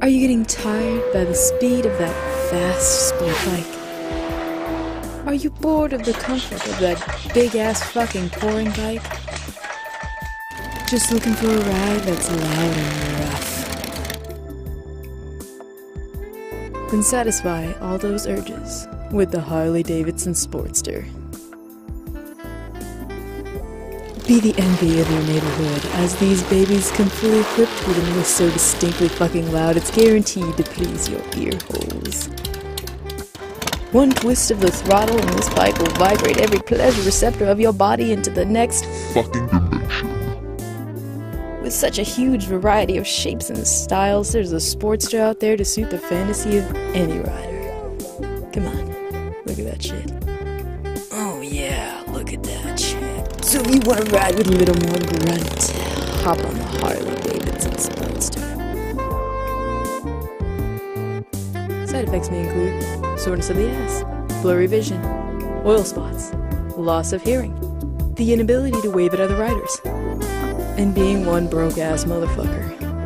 Are you getting tired by the speed of that fast sport bike? Are you bored of the comfort of that big ass fucking touring bike? Just looking for a ride that's loud and rough. Then satisfy all those urges with the Harley Davidson Sportster. Be the envy of your neighborhood, as these babies come fully equipped with a noise so distinctly fucking loud it's guaranteed to please your ear holes. One twist of the throttle and this bike will vibrate every pleasure receptor of your body into the next fucking dimension. With such a huge variety of shapes and styles, there's a Sportster out there to suit the fantasy of any rider. Come on, look at that shit. Oh yeah, look at that shit. So you want to ride with a little more grunt, hop on the Harley Davidson Sportster. Side effects may include soreness of the ass, blurry vision, oil spots, loss of hearing, the inability to wave at other riders, and being one broke ass motherfucker.